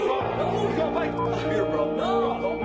Here, bro. No.